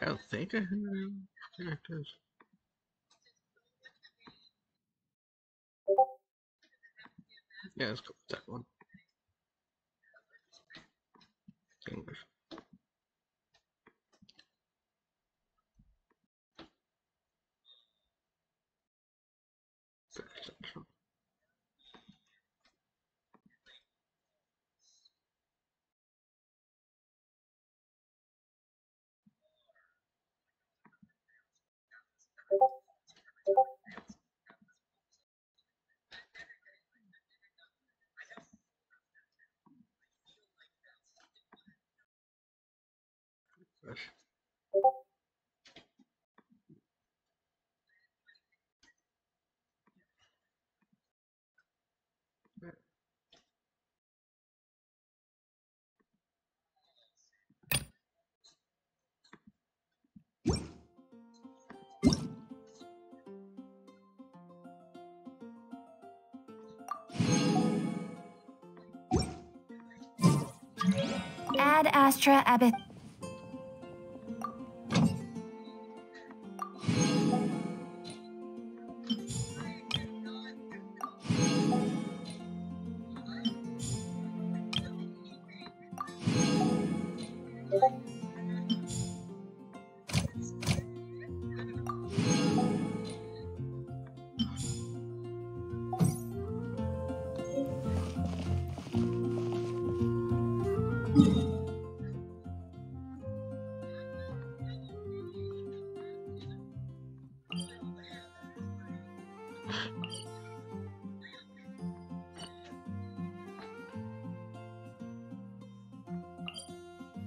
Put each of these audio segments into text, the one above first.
I don't think I have characters. Yeah, let's go with that one. English. Astra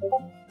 Abbott.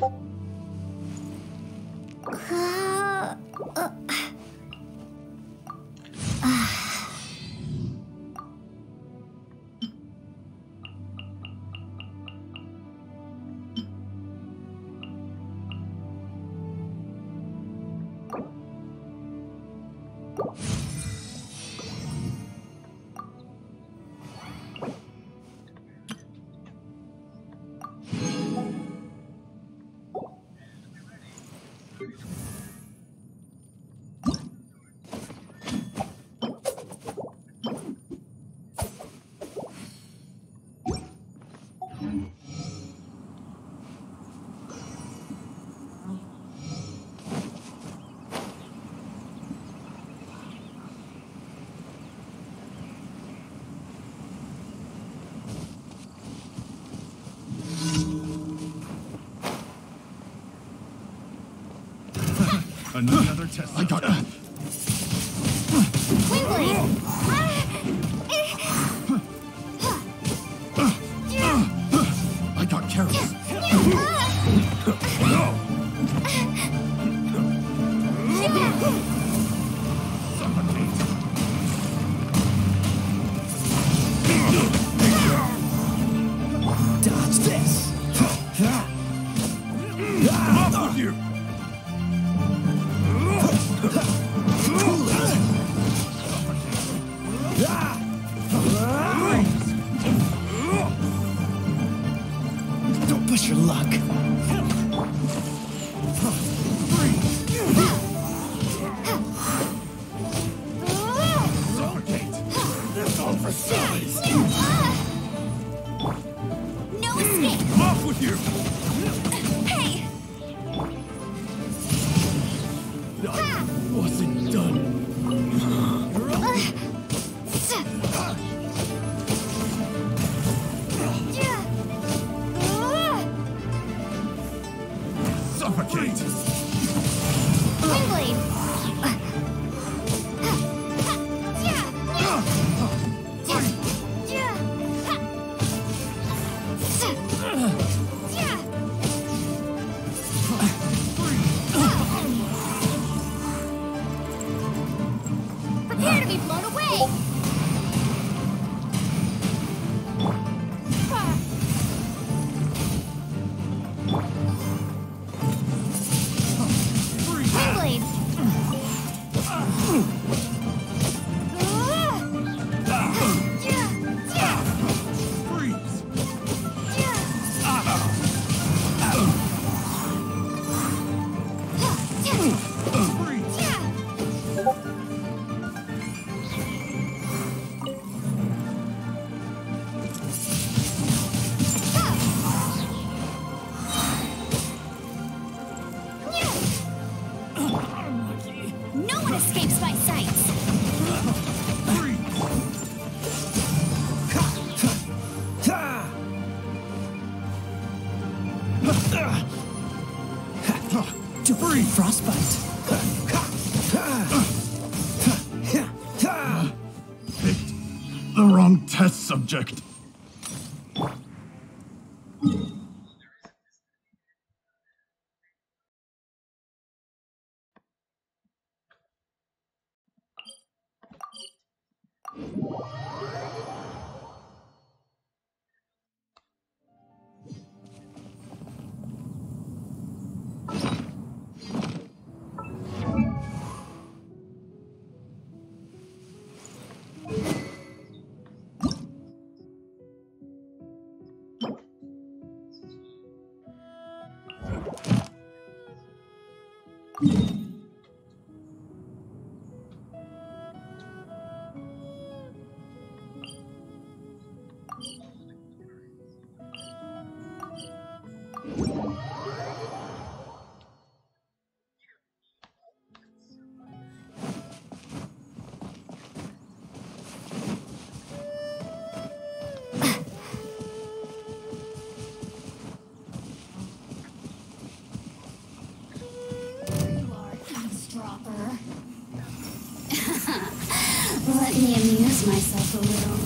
はあ。Another test. I got it. I got carrots. subject. myself a little.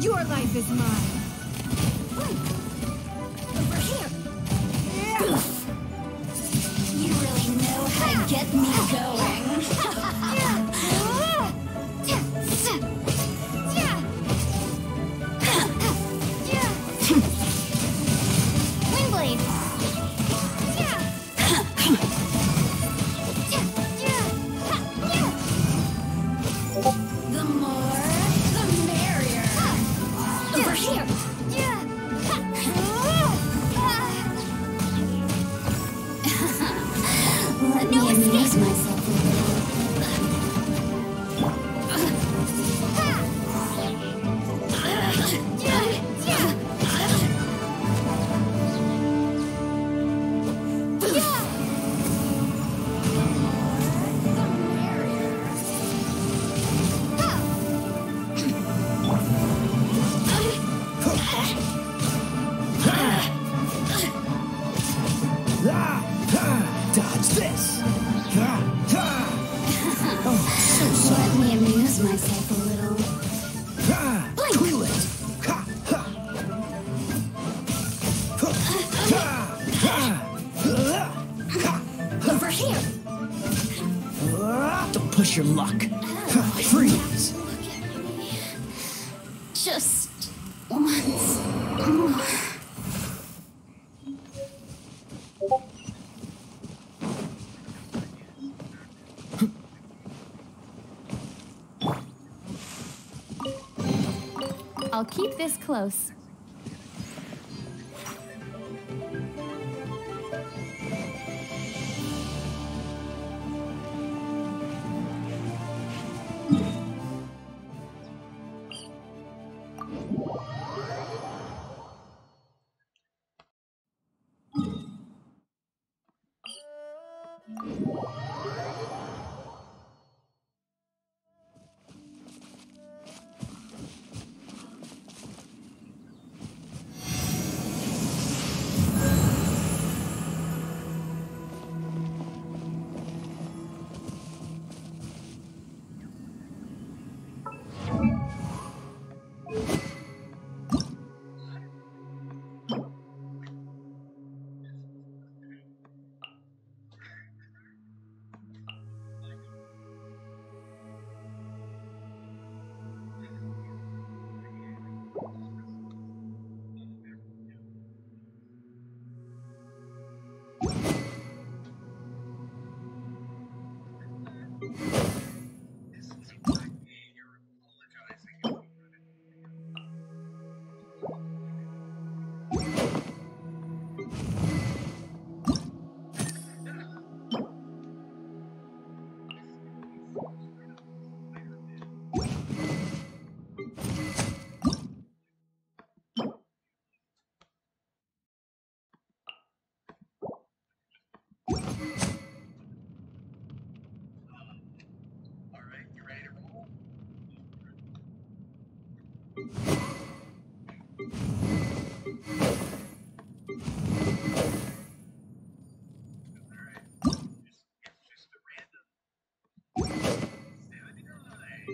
Your life is mine. Get me going. Over here. Don't push your luck. Freeze. Just once more. I'll keep this close.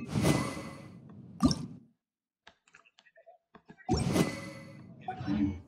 Thank you.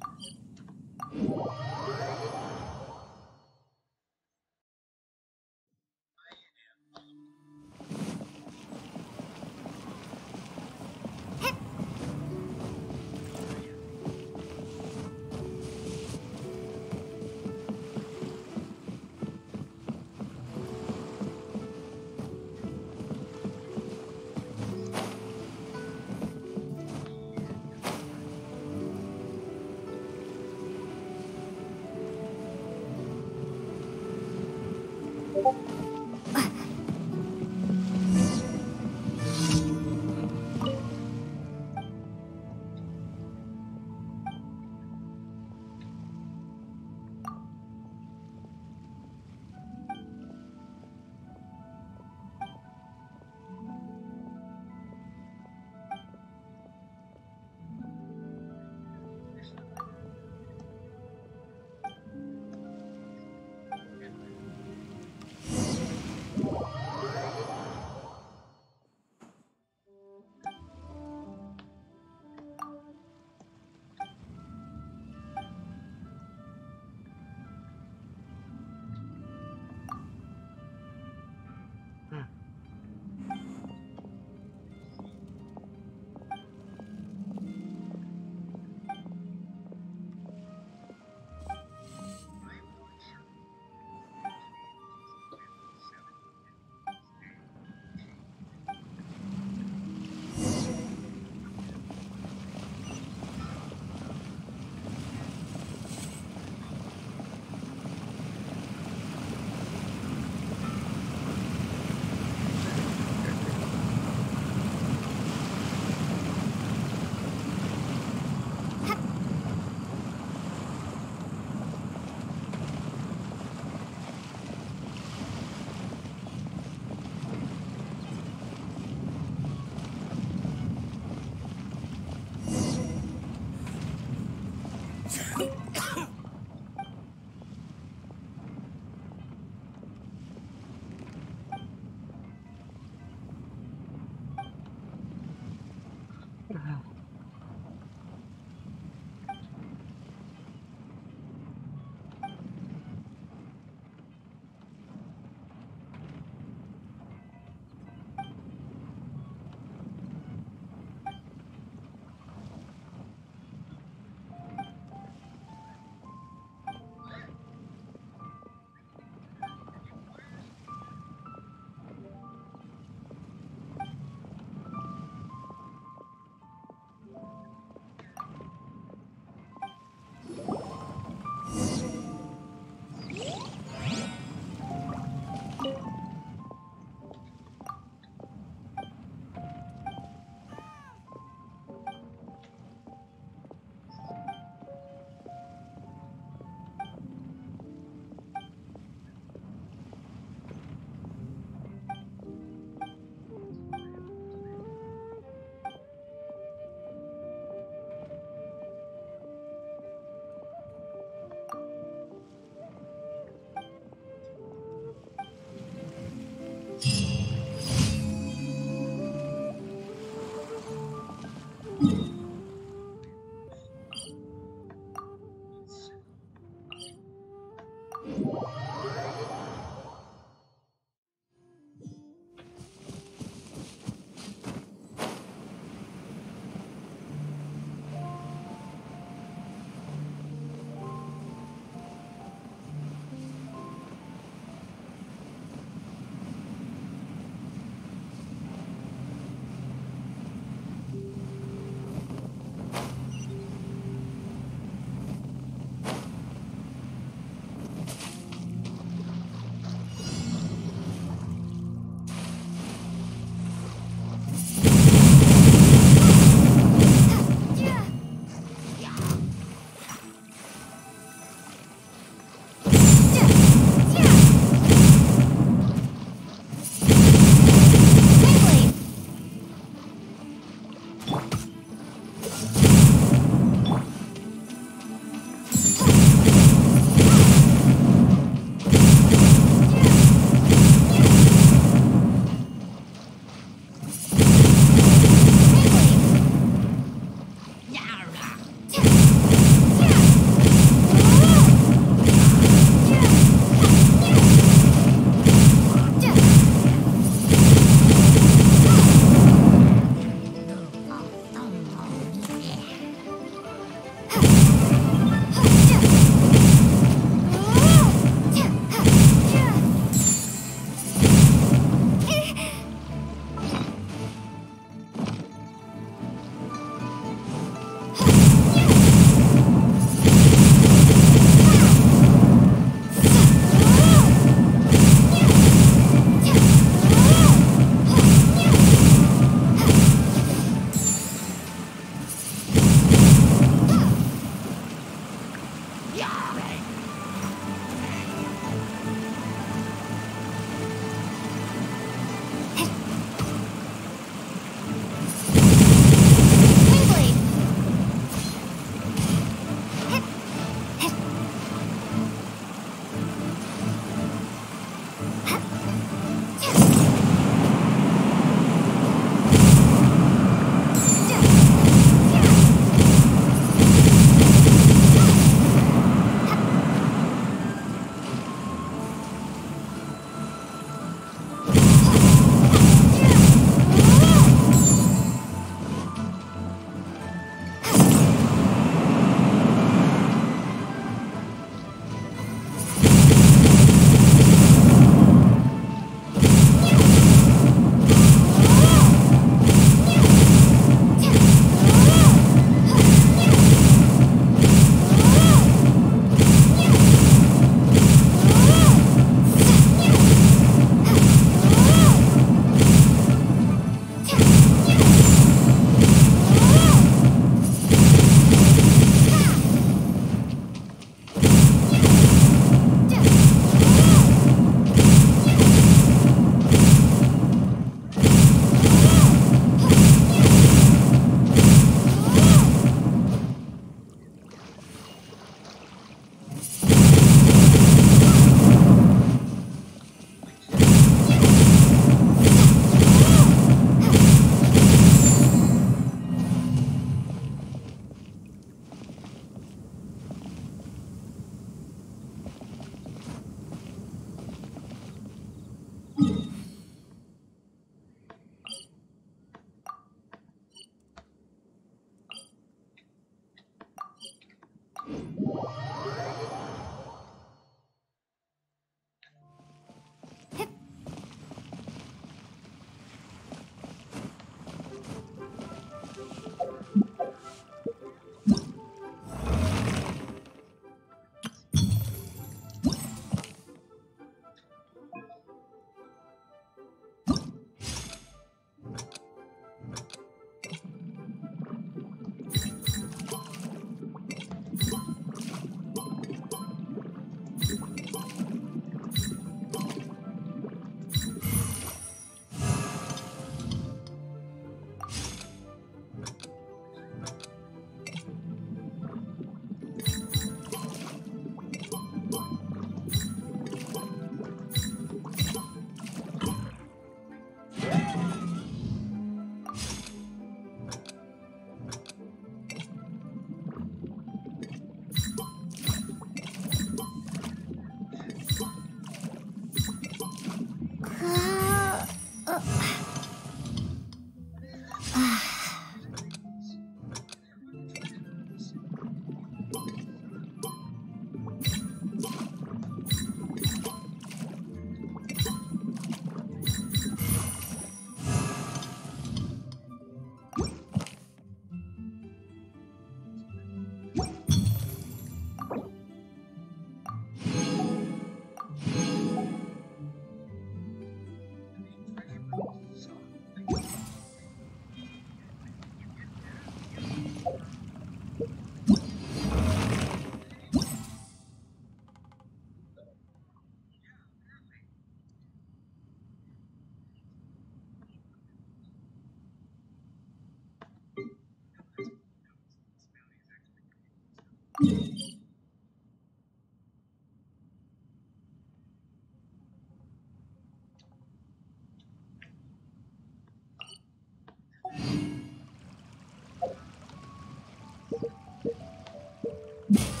Yeah.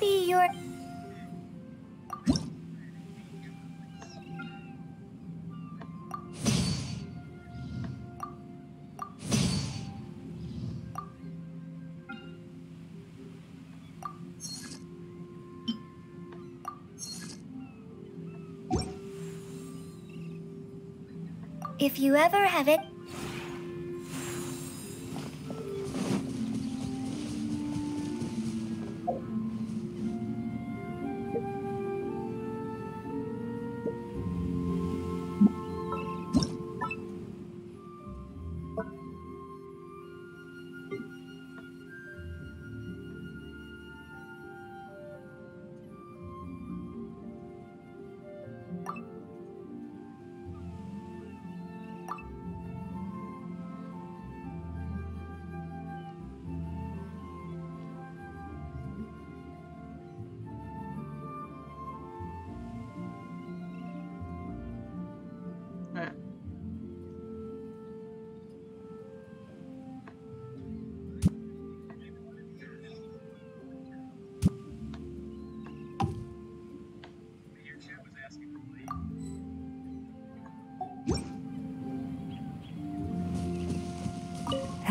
Maybe you're. If you ever have it.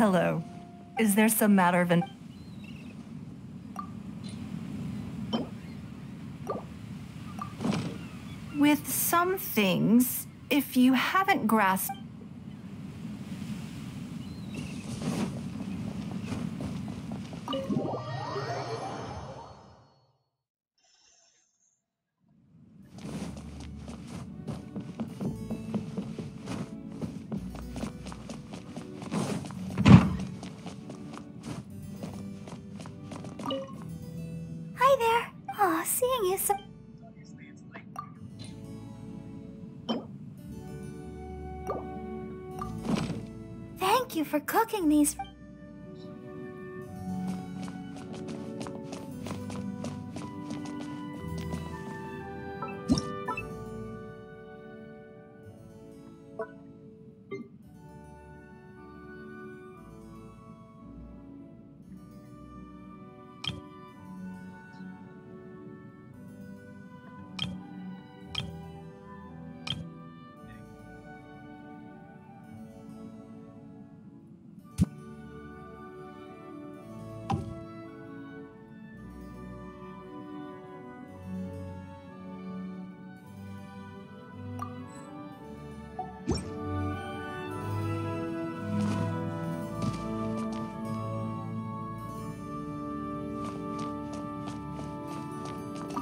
Hello. Is there some matter of an. With some things, if you haven't grasped. For cooking these.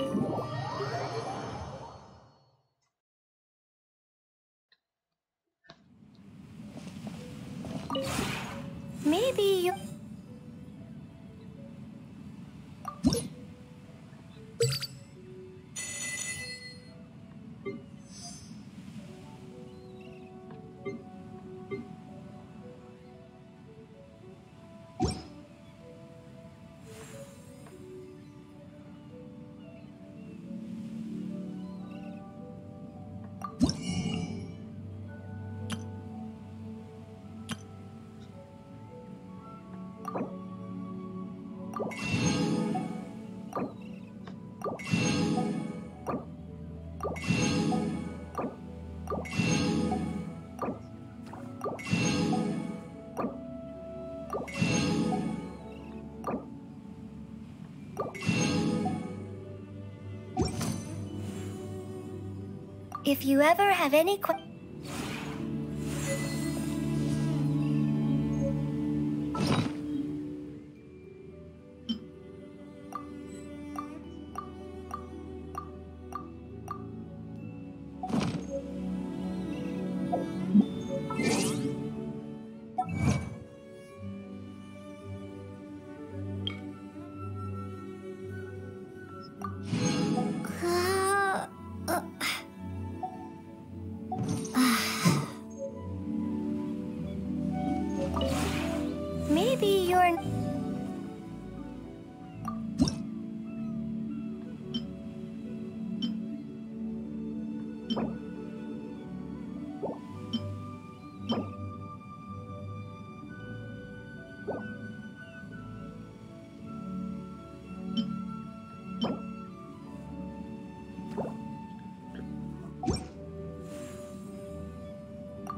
Maybe you. If you ever have any que-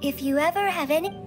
If you ever have any.